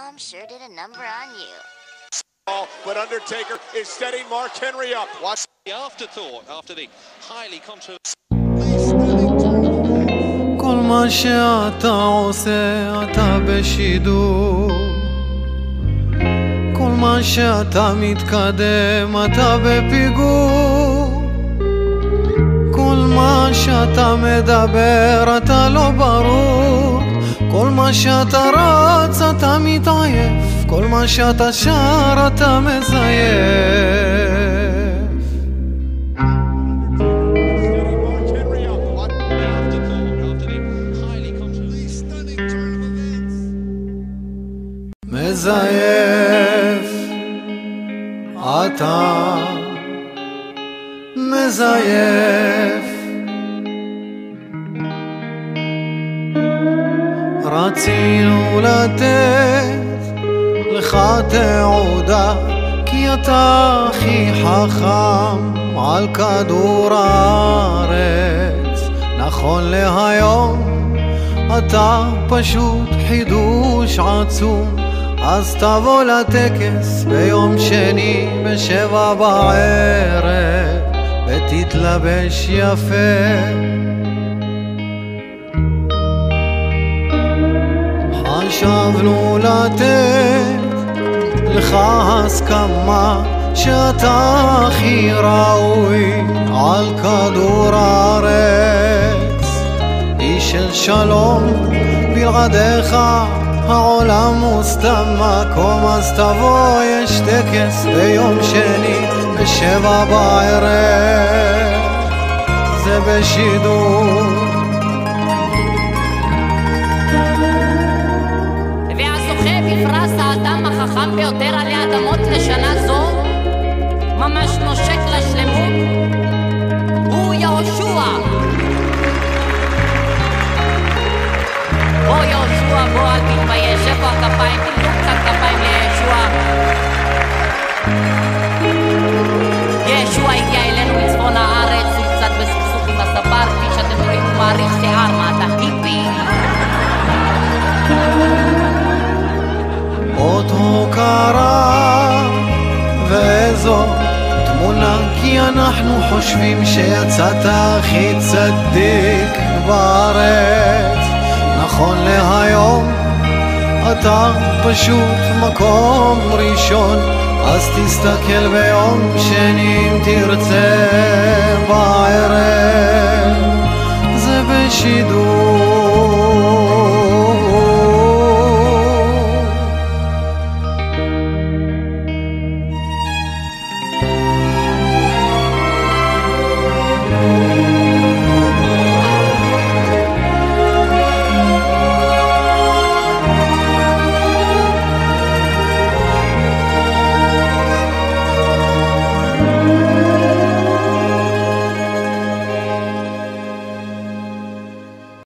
I'm sure did a number on you. But Undertaker is setting Mark Henry up. Watch. The afterthought after the highly controversial. כל מה שאתה עושה אתה בשידור כל מה שאתה מתקדם אתה בפיגור כל מה שאתה מדבר אתה לא ברור כל מה שאתה רץ אתה מתעייף כל מה שאתה שר אתה מזייף Mark Henry up. Watch. Afterthought after the highly controversial. מזייף אתה מזייף רצינו לתת לך תעודה כי אתה הכי חכם על כדור הארץ. נכון להיום אתה פשוט חידוש עצום אז תבוא לטקס ביום שני בשבע בערב ותתלבש יפה חשבנו לתת לך הסכמה שאתה הכי ראוי על כדור הארץ. איש של שלום בלעדיך העולם הוא סתם מקום אז תבוא יש טקס ביום שני בשבע בערב. זה בשידור עלי אדמות לשנה זו, ממש נושק לשלמות, הוא יהושע. בוא יהושע, בוא אל תתבייש, איפה הכפיים? תמונה כי אנחנו חושבים שיצאת הכי צדיק בארץ. נכון להיום אתה פשוט מקום ראשון אז תסתכל ביום שני אם תרצה בערב. זה בשידור